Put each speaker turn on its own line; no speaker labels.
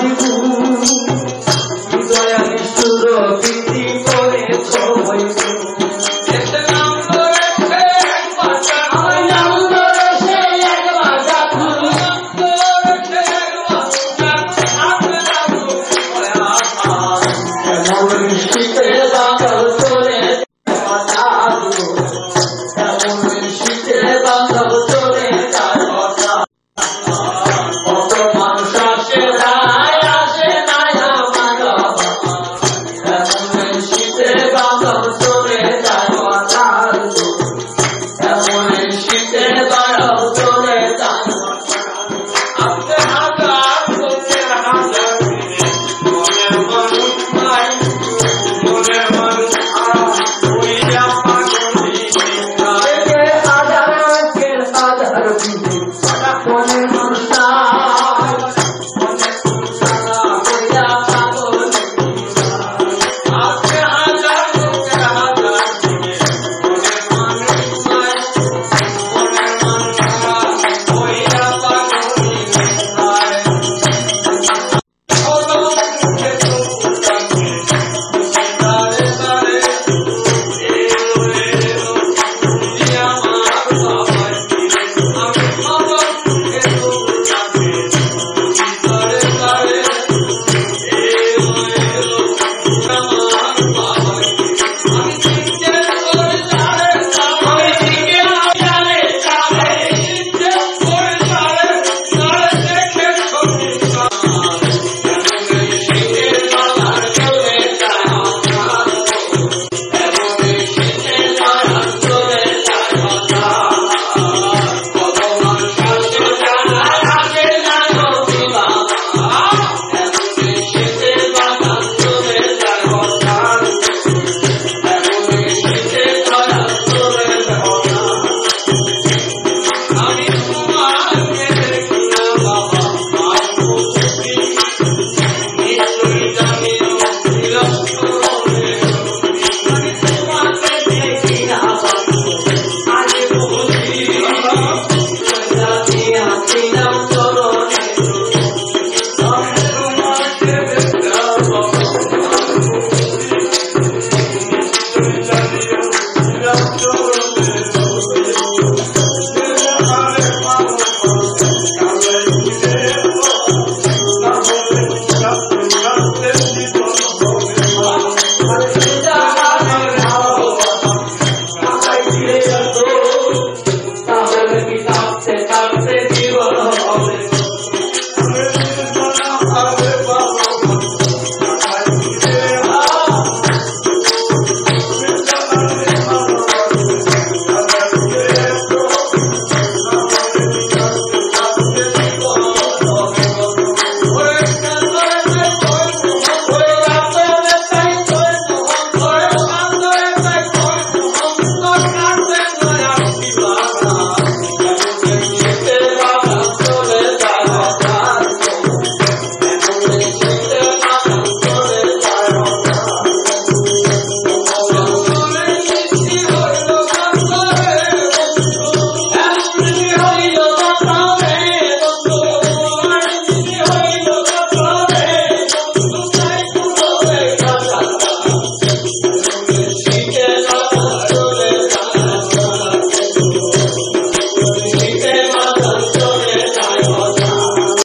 you morning.